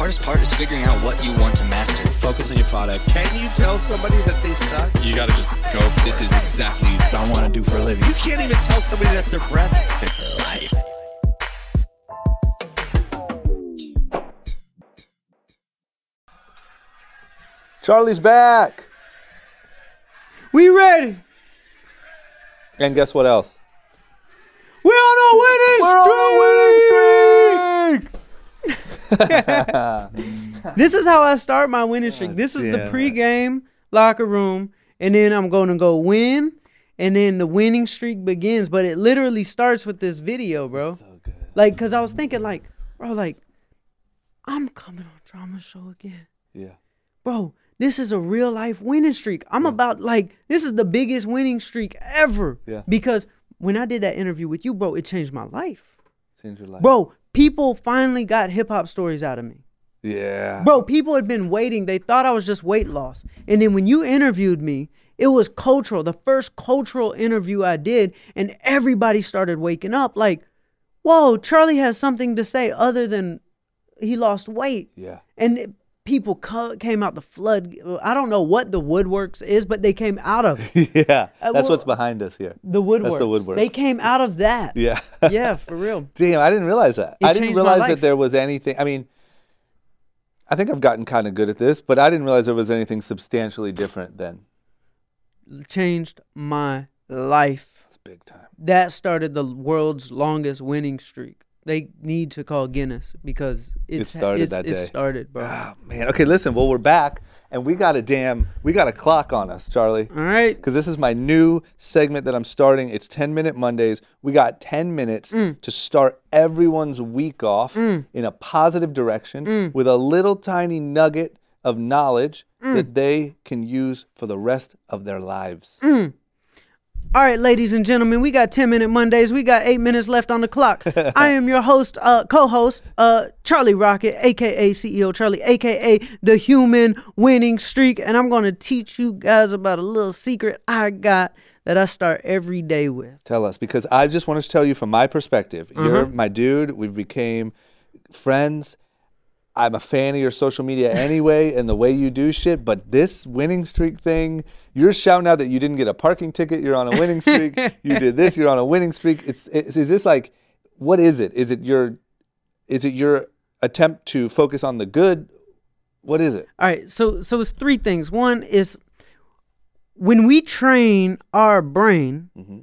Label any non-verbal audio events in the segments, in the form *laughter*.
hardest part is figuring out what you want to master. Focus on your product. Can you tell somebody that they suck? You gotta just go for This is exactly what I want to do for a living. You can't even tell somebody that their breath is life. Charlie's back. We ready. And guess what else? We're on a winning We're on a winning streak. *laughs* This is how I start my winning streak. This is the pregame locker room, and then I'm going to go win, and then the winning streak begins. But it literally starts with this video, bro. Like, cause I was thinking, like, bro, like, I'm coming on drama show again, Yeah. bro. This is a real life winning streak. I'm about like this is the biggest winning streak ever. Yeah. Because when I did that interview with you, bro, it changed my life, Change your life. bro. People finally got hip hop stories out of me. Yeah. Bro, people had been waiting. They thought I was just weight loss. And then when you interviewed me, it was cultural, the first cultural interview I did, and everybody started waking up like, whoa, Charlie has something to say other than he lost weight. Yeah. And people co- came out the flood. I don't know what the woodworks is, but they came out of *laughs* it. yeah. Uh, That's well- what's behind us here. the woodworks. the woodworks. They came out of that. Yeah. *laughs* yeah, for real. *laughs* Damn, I didn't realize that. It I didn't realize that there was anything. I mean, I think I've gotten kind of good at this, but I didn't realize there was anything substantially different then. Changed my life. It's big time. that started the world's longest winning streak. They need to call Guinness because it's, started it's, that it started, bro. Oh, man. Okay, listen. Well, we're back, and we got a damn, we got a clock on us, Charlie. All right. because this is my new segment that I'm starting. It's 10 minute Mondays. We got 10 minutes Mm. to start everyone's week off in a positive direction Mm. with a little tiny nugget of knowledge Mm. that they can use for the rest of their lives. All right, ladies and gentlemen, we got 10 minute Mondays. We got eight minutes left on the clock. *laughs* I am your host, uh, co host, uh, Charlie Rocket, aka CEO Charlie, aka the human winning streak. And I'm going to teach you guys about a little secret I got that I start every day with. Tell us, because I just want to tell you from my perspective. You're Uh-huh. my dude. We've became friends. I'm a fan of your social media anyway and the way you do shit. But this winning streak thing, you're shouting out that you didn't get a parking ticket. You're on a winning streak. you did this. You're on a winning streak. It's, it's is this like, what is it? Is it your, is it your attempt to focus on the good? What is it? All right, so so it's three things. One is when we train our brain mm-hmm.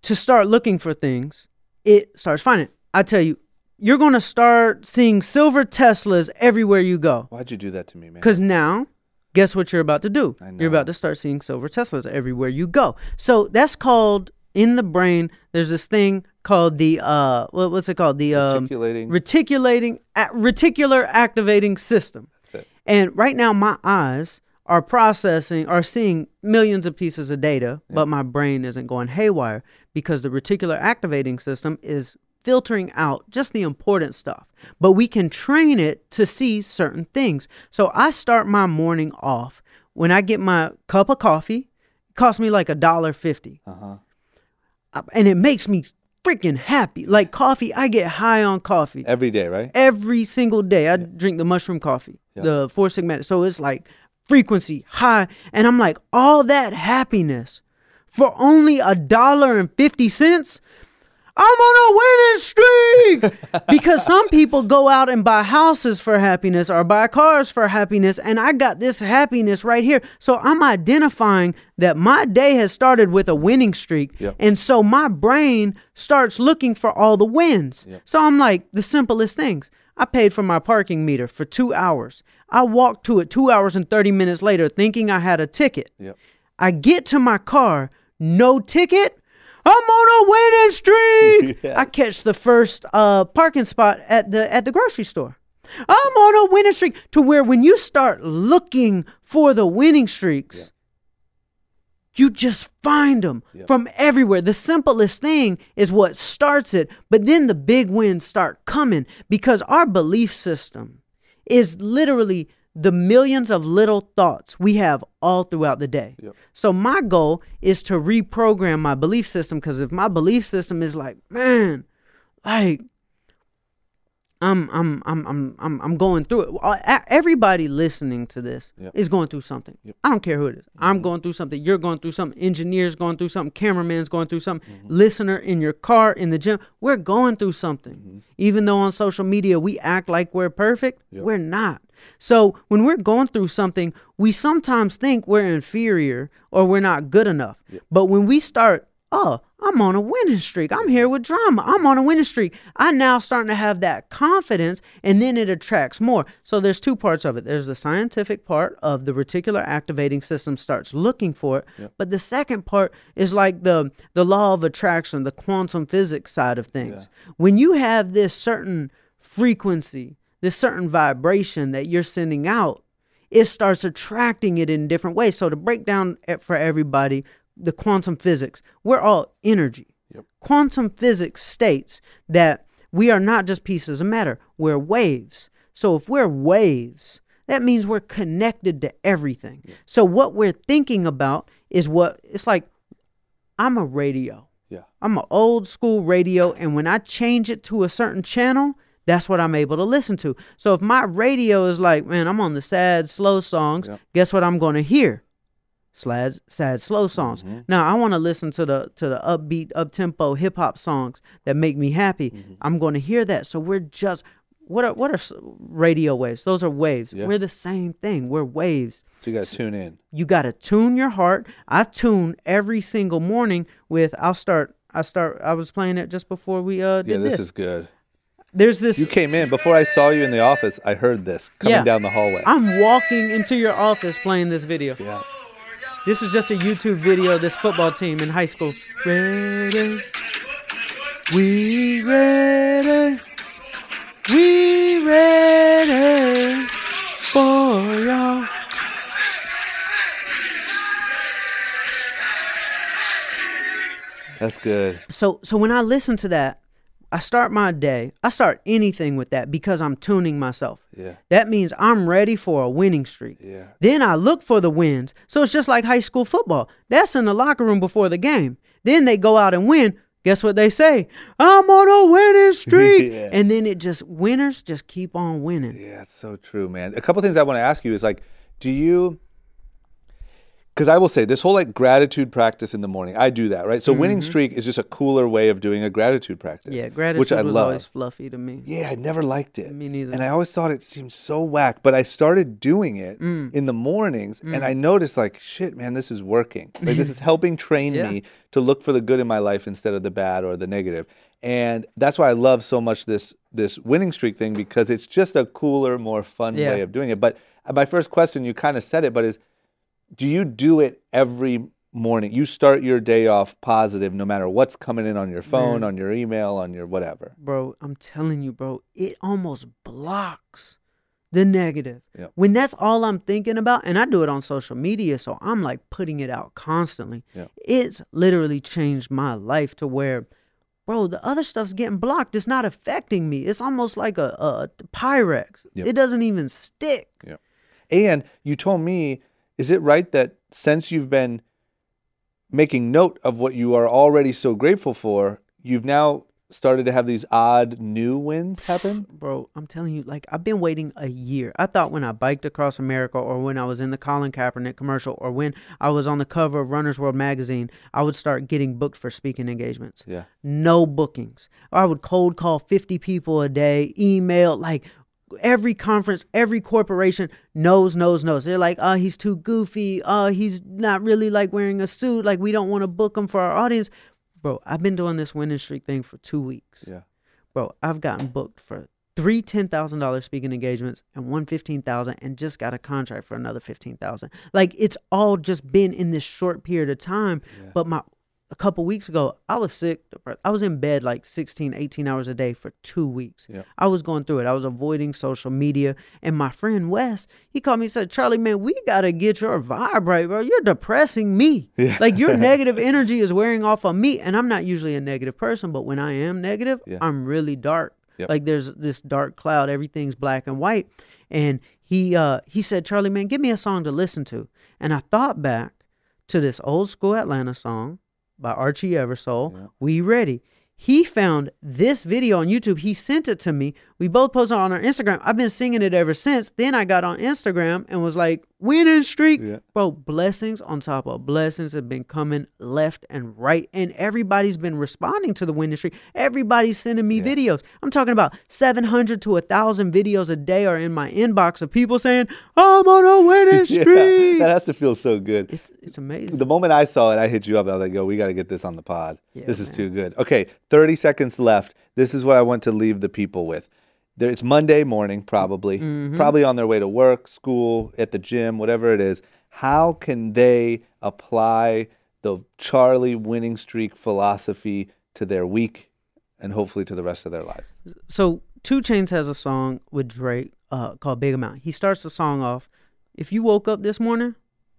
to start looking for things, it starts finding. it. I tell you, you're gonna start seeing silver Teslas everywhere you go. Why'd you do that to me, man? Because now, guess what you're about to do? I You're about to start seeing silver Teslas everywhere you go. So that's called in the brain. There's this thing called the uh, what, what's it called? The um, reticulating a- reticular activating system. That's it. And right now, my eyes are processing, are seeing millions of pieces of data, but my brain isn't going haywire because the reticular activating system is filtering out just the important stuff. But we can train it to see certain things. So I start my morning off when I get my cup of coffee. It costs me like a dollar fifty, Uh-huh. Uh, and it makes me freaking happy. Like coffee, I get high on coffee Every day, right? every single day. I drink the mushroom coffee, the four sigmatic. So it's like frequency high, and I'm like all that happiness for only a dollar and fifty cents. I'm on a winning streak *laughs* because some people go out and buy houses for happiness or buy cars for happiness, and I got this happiness right here. So I'm identifying that my day has started with a winning streak, Yep. and so my brain starts looking for all the wins. So I'm like the simplest things. I paid for my parking meter for two hours. I walked to it two hours and 30 minutes later thinking I had a ticket. Yep. I get to my car, no ticket. I'm on a winning streak. *laughs* Yeah. I catch the first uh, parking spot at the at the grocery store. I'm on a winning streak to where when you start looking for the winning streaks, you just find them from everywhere. The simplest thing is what starts it, but then the big wins start coming because our belief system is literally the millions of little thoughts we have all throughout the day. So my goal is to reprogram my belief system because if my belief system is like, man, like I'm I'm I'm I'm I'm I'm going through it. Everybody listening to this Yep. is going through something. I don't care who it is. I'm mm-hmm. going through something. You're going through something. Engineers going through something. Cameraman's going through something. Mm-hmm. Listener in your car in the gym, we're going through something. Mm-hmm. Even though on social media we act like we're perfect, we're not. So when we're going through something, we sometimes think we're inferior or we're not good enough. But when we start, oh, I'm on a winning streak. I'm here with drama. I'm on a winning streak. I now starting to have that confidence and then it attracts more. So there's two parts of it. There's the scientific part of the reticular activating system starts looking for it. But the second part is like the the law of attraction, the quantum physics side of things. When you have this certain frequency, this certain vibration that you're sending out, it starts attracting it in different ways. So to break down it for everybody, the quantum physics, we're all energy. Yep. Quantum physics states that we are not just pieces of matter, we're waves. So if we're waves, that means we're connected to everything. So what we're thinking about is what it's like I'm a radio. Yeah. I'm an old school radio, and when I change it to a certain channel, that's what I'm able to listen to. So if my radio is like, man, I'm on the sad, slow songs, guess what I'm going to hear? Sad, sad, slow songs. Now I want to listen to the to the upbeat, up tempo hip hop songs that make me happy. I'm going to hear that. So we're just what are what are radio waves? Those are waves. Yeah. We're the same thing. We're waves So you got to tune in. you got to tune your heart. I tune every single morning with I'll start I start I was playing it just before we uh did Yeah, this, this. is good. There's this You came in before I saw you in the office. I heard this coming Yeah. down the hallway. I'm walking into your office playing this video. yeah. This is just a YouTube video of this football team in high school. Ready? We ready? We ready for y'all. That's good. so so when I listen to that, I start my day. I start anything with that because I'm tuning myself. Yeah. That means I'm ready for a winning streak. Yeah. Then I look for the wins. So it's just like high school football. That's in the locker room before the game. Then they go out and win. Guess what they say? I'm on a winning *laughs* streak. Yeah. And then it just winners just keep on winning. Yeah, it's so true, man. A couple things I want to ask you is like, do you? Because I will say this whole like gratitude practice in the morning, I do that, right? So winning streak is just a cooler way of doing a gratitude practice. Mm-hmm. Yeah, gratitude which I was love. always fluffy to me. Yeah, I never liked it. Me neither. And I always thought it seemed so whack, but I started doing it Mm. in the mornings and I noticed like, shit, man, this is working. Like this is helping train *laughs* Yeah. me to look for the good in my life instead of the bad or the negative. And that's why I love so much this this winning streak thing because it's just a cooler, more fun Yeah. way of doing it. But my first question, you kind of said it, but is do you do it every morning? You start your day off positive no matter what's coming in on your mm. phone, on your email, on your whatever. bro, I'm telling you, bro, it almost blocks the negative. Yep. When that's all I'm thinking about, and I do it on social media, so I'm like putting it out constantly. Yep. It's literally changed my life to where, bro, the other stuff's getting blocked. It's not affecting me. It's almost like a, a Pyrex. Yep. It doesn't even stick. And you told me, is it right that since you've been making note of what you are already so grateful for, you've now started to have these odd new wins happen? *sighs* Bro, I'm telling you, like I've been waiting a year. I thought when I biked across America, or when I was in the Colin Kaepernick commercial, or when I was on the cover of Runner's World magazine, I would start getting booked for speaking engagements. Yeah. No bookings. I would cold call 50 people a day, email like every conference, every corporation knows, knows, knows. They're like, oh, he's too goofy. Oh, he's not really like wearing a suit. Like we don't want to book him for our audience. Bro, I've been doing this winning streak thing for two weeks Yeah. bro, I've gotten booked for three ten thousand dollars speaking engagements and one fifteen thousand, and just got a contract for another fifteen thousand. Like it's all just been in this short period of time. But my a couple weeks ago, I was sick. I was in bed like 16, 18 hours a day for two weeks. Yeah. I was going through it. I was avoiding social media. And my friend Wes, he called me and said, Charlie, man, we got to get your vibe right, bro. You're depressing me. *laughs* Like your *laughs* negative energy is wearing off on me. And I'm not usually a negative person, but when I am negative, Yeah. I'm really dark. Yep. Like there's this dark cloud. Everything's black and white. And he uh he said, Charlie, man, give me a song to listen to. And I thought back to this old school Atlanta song by Archie Eversole, We Ready. He found this video on YouTube. He sent it to me. We both posted on our Instagram. I've been singing it ever since. Then I got on Instagram and was like, winning streak. Yeah. Bro, blessings on top of blessings have been coming left and right. And everybody's been responding to the winning streak. Everybody's sending me videos. I'm talking about 700 to 1,000 videos a day are in my inbox of people saying, I'm on a winning *laughs* Yeah, streak. that has to feel so good. It's, it's amazing. The moment I saw it, I hit you up. I was like, yo, we got to get this on the pod. Yeah, this is man. too good. Okay, 30 seconds left. This is what I want to leave the people with. There, it's Monday morning, probably, Mm-hmm. probably on their way to work, school, at the gym, whatever it is. How can they apply the Charlie winning streak philosophy to their week and hopefully to the rest of their lives? so 2 Chainz has a song with Drake uh, called Big Amount. He starts the song off, if you woke up this morning,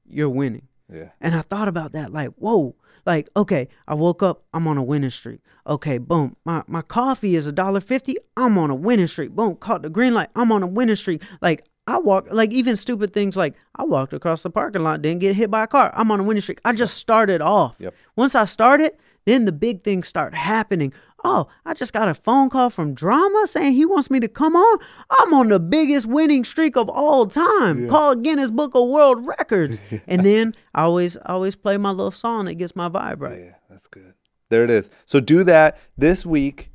you're winning. Yeah. And I thought about that, like, whoa, like, okay, I woke up, I'm on a winning streak. Okay, boom, my, my coffee is a dollar fifty, I'm on a winning streak. Boom, caught the green light, I'm on a winning streak. Like, I walk, like, even stupid things like I walked across the parking lot, didn't get hit by a car, I'm on a winning streak. I just started off. Yep. Once I started, then the big things start happening. Oh, I just got a phone call from Drama saying he wants me to come on. I'm on the biggest winning streak of all time. Call Guinness Book of World Records. *laughs* and then I always always play my little song that gets my vibe right. Yeah, that's good. There it is. So do that this week.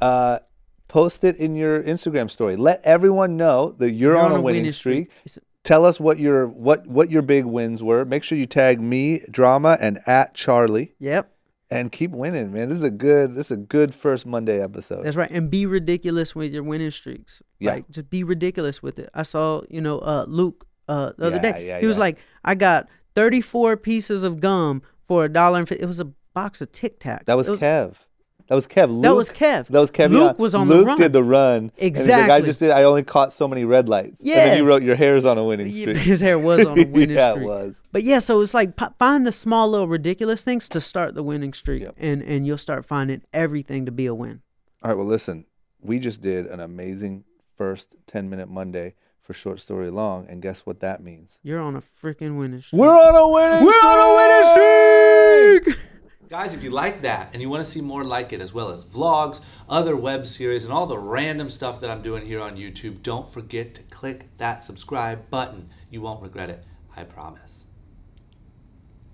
Uh, post it in your Instagram story. Let everyone know that you're, on, a winning, streak. It's- Tell us what your what what your big wins were. Make sure you tag me, drama, and at Charlie, Yep, and keep winning, man. This is a good this is a good first Monday episode. that's right. And be ridiculous with your winning streaks. Yeah. Like just be ridiculous with it. I saw, you know, uh Luke uh the other Yeah, day. yeah, he was like, I got 34 pieces of gum for a dollar and fifty. It was a box of Tic Tacs. that was, It Kev. That was Kev. Luke, That was Kev. That was Kev. Luke was on the run. Luke did the run. And like, I Exactly. just did. I only caught so many red lights. And Yeah. then you wrote your hair's on a winning streak. His hair was on a *laughs* winning yeah, streak. it was. But yeah, so it's like find the small little ridiculous things to start the winning streak, Yep. and and you'll start finding everything to be a win. All right, well, listen, we just did an amazing first 10 minute Monday for Short Story Long, and guess what that means? You're on a freaking winning streak. We're on a winning streak. We're on a winning streak. Guys, if you like that and you want to see more like it, as well as vlogs, other web series, and all the random stuff that I'm doing here on YouTube, don't forget to click that subscribe button. You won't regret it, I promise.